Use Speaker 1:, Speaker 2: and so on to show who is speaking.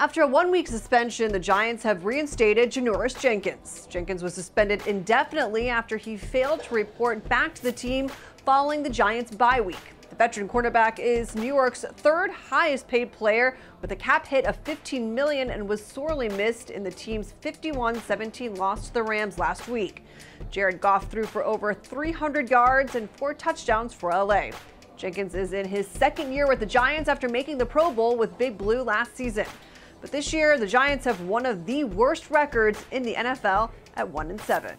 Speaker 1: After a one week suspension, the Giants have reinstated Janoris Jenkins. Jenkins was suspended indefinitely after he failed to report back to the team following the Giants' bye week. The veteran cornerback is New York's third highest paid player with a cap hit of 15 million and was sorely missed in the team's 51-17 loss to the Rams last week. Jared Goff threw for over 300 yards and four touchdowns for LA. Jenkins is in his second year with the Giants after making the Pro Bowl with Big Blue last season. But this year, the Giants have one of the worst records in the NFL at 1 and 7.